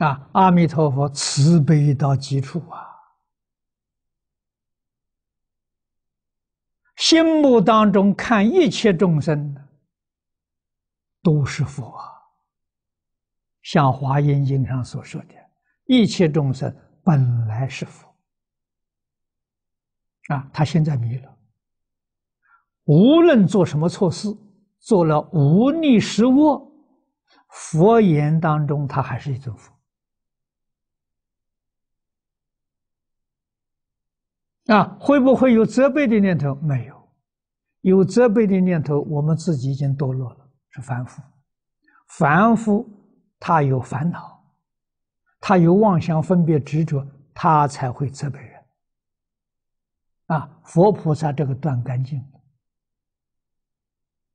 啊，阿弥陀佛慈悲到极处啊，心目当中看一切众生都是佛，像华严经上所说的，一切众生本来是佛。啊，他现在迷了，无论做什么错事，做了无逆失恶，佛言当中他还是一尊佛。啊，会不会有责备的念头？没有，有责备的念头，我们自己已经堕落了，是凡夫。凡夫他有烦恼，他有妄想、分别、执着，他才会责备人。啊，佛菩萨这个断干净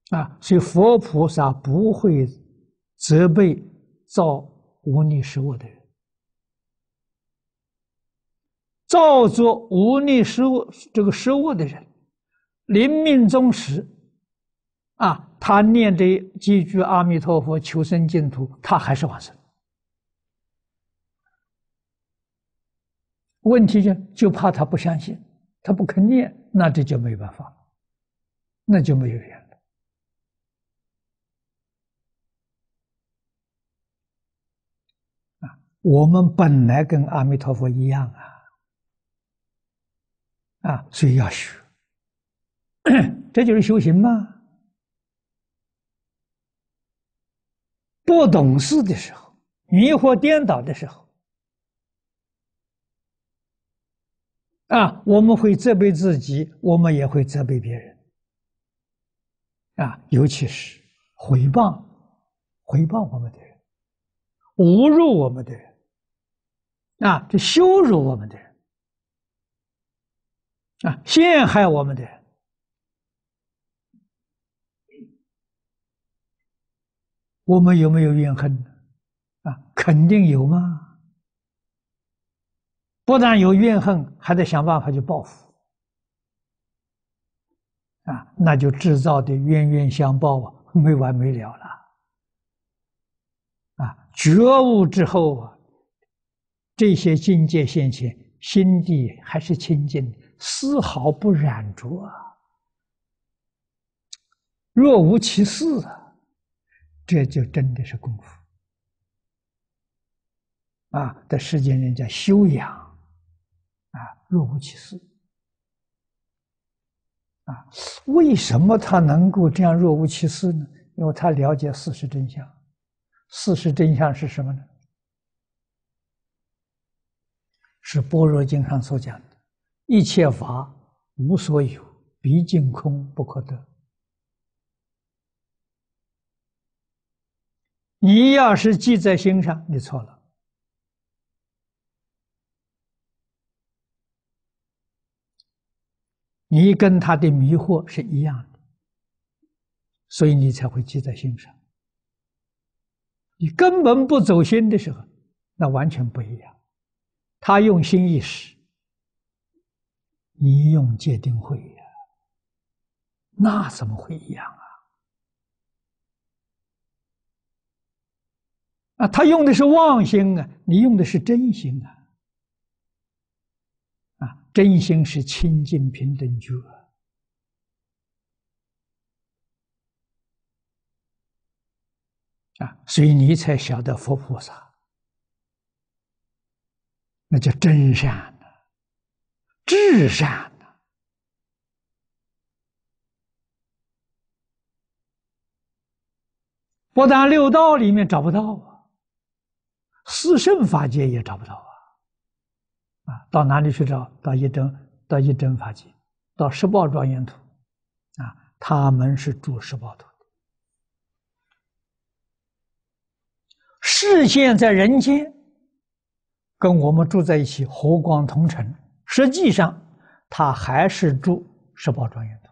啊，所以佛菩萨不会责备造无逆失恶的人。造作无逆失恶这个失恶的人，临命终时，啊，他念这几句阿弥陀佛求生净土，他还是往生。问题就就怕他不相信，他不肯念，那这就没办法，那就没有缘了。啊，我们本来跟阿弥陀佛一样啊。啊，所以要学，这就是修行嘛。不懂事的时候，迷惑颠倒的时候，啊，我们会责备自己，我们也会责备别人。啊，尤其是回谤、回谤我们的人，侮辱我们的人，啊，这羞辱我们的人。啊，陷害我们的，我们有没有怨恨？啊，肯定有嘛！不但有怨恨，还得想办法去报复。啊，那就制造的冤冤相报啊，没完没了了。啊，觉悟之后啊，这些境界现前，心地还是清净的。丝毫不染着啊，若无其事啊，这就真的是功夫啊！在世间人叫修养啊，若无其事啊，为什么他能够这样若无其事呢？因为他了解事实真相。事实真相是什么呢？是《般若经》上所讲的。一切法无所有，毕竟空不可得。你要是记在心上，你错了。你跟他的迷惑是一样的，所以你才会记在心上。你根本不走心的时候，那完全不一样。他用心一时。你用戒定慧呀，那怎么会一样啊？啊，他用的是妄心啊，你用的是真心啊。啊，真心是清净平等觉啊，所以你才晓得佛菩萨，那叫真善。至善不但六道里面找不到啊，四圣法界也找不到啊，啊，到哪里去找？到一真，到一真法界，到十报庄严土，啊，他们是住十报土的，视现在人间，跟我们住在一起，和光同尘。实际上，他还是住十宝庄严土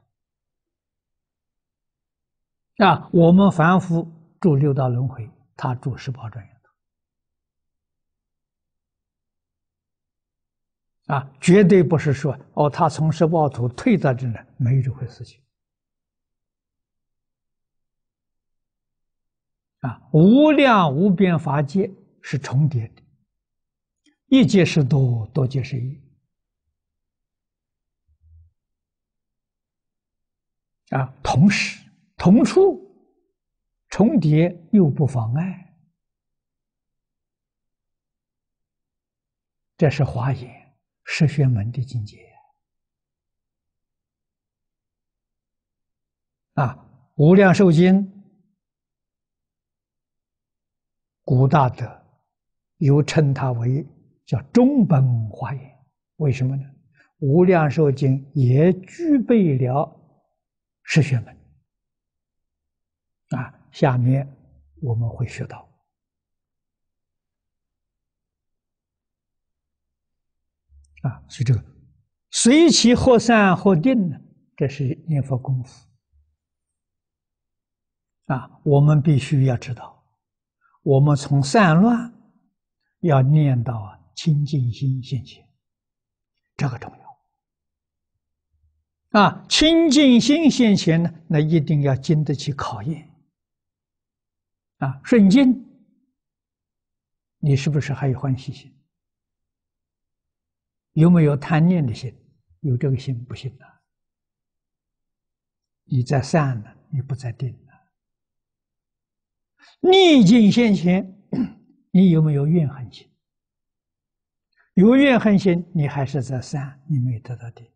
啊。我们凡夫住六道轮回，他住十宝庄严土啊，绝对不是说哦，他从十宝图退到这来，没有这回事情啊。无量无边法界是重叠的，一界是多，多界是一。啊，同时同处重叠又不妨碍，这是华严十玄门的境界啊！无量寿经古大德又称它为叫中本华严，为什么呢？无量寿经也具备了。是学门啊，下面我们会学到啊，所以这个随其或散或定呢，这是念佛功夫啊。我们必须要知道，我们从散乱要念到清净心现前，这个重要。啊，清净心现前呢，那一定要经得起考验。啊，顺境，你是不是还有欢喜心？有没有贪念的心？有这个心不行啊。你在善呢，你不在定呢。逆境现前，你有没有怨恨心？有怨恨心，你还是在善，你没有得到定。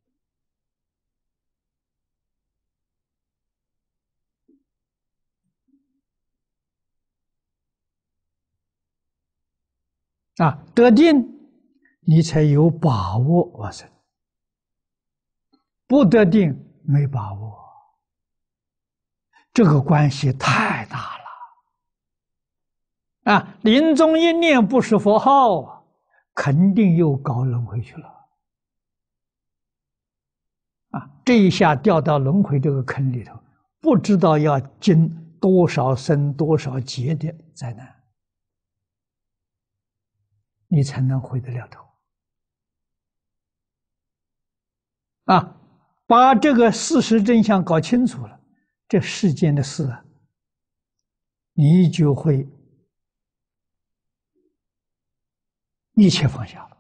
啊，得定，你才有把握往生；不得定，没把握。这个关系太大了。啊，临终一念不是佛号，肯定又搞轮回去了。啊，这一下掉到轮回这个坑里头，不知道要经多少生多少劫的灾难。你才能回得了头啊！把这个事实真相搞清楚了，这世间的事啊，你就会一切放下了，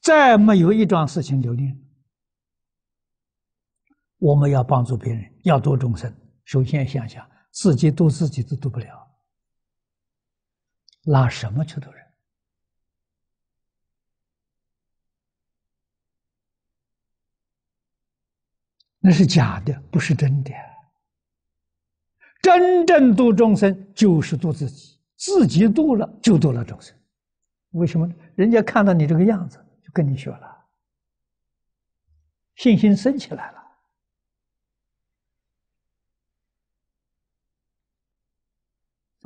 再没有一桩事情留恋。我们要帮助别人，要度众生，首先想想自己度自己都度不了。拿什么去度人？那是假的，不是真的。真正度众生就是度自己，自己度了就度了众生。为什么呢？人家看到你这个样子，就跟你学了，信心升起来了。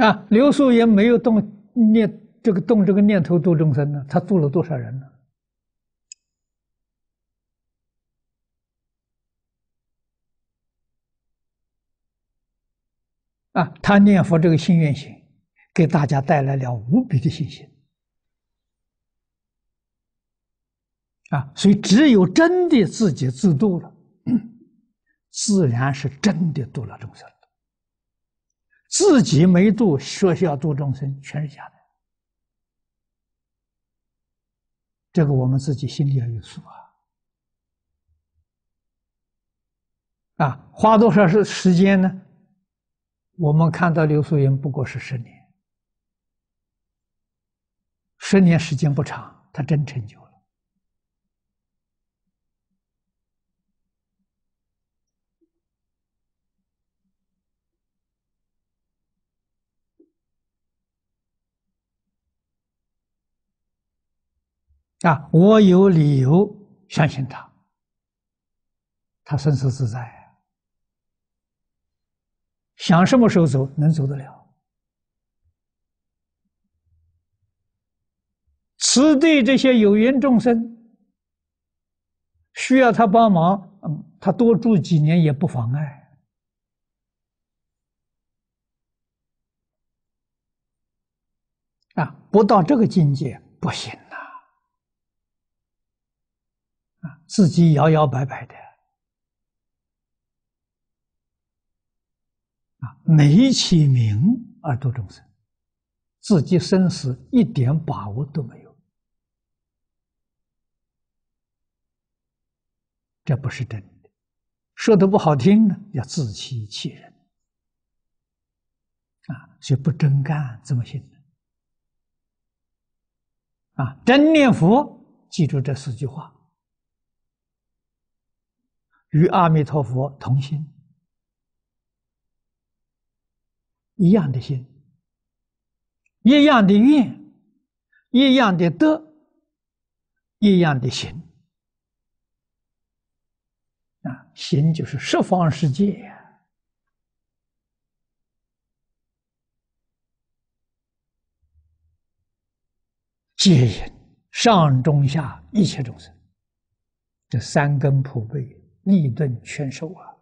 啊，刘素颜没有动。念这个动这个念头度众生呢？他度了多少人呢？啊，他念佛这个心愿行，给大家带来了无比的信心。啊，所以只有真的自己自度了，自然是真的度了众生。自己没度，说是要度众生，全是假的。这个我们自己心里要有数啊！啊，花多少时时间呢？我们看到刘素云不过是十年，十年时间不长，他真成就。啊，我有理由相信他，他生死自在，想什么时候走能走得了。此地这些有缘众生需要他帮忙，嗯，他多住几年也不妨碍。啊，不到这个境界不行。自己摇摇摆摆的，啊，没起名而度众生，自己生死一点把握都没有，这不是真的。说的不好听呢，要自欺欺人啊！所以不真干怎么行呢？啊，真念佛，记住这四句话，与阿弥陀佛同心，一样的心，一样的愿，一样的德，一样的行。啊，行就是十方世界呀。皆引上中下一切众生，这三根普被，立顿全收啊！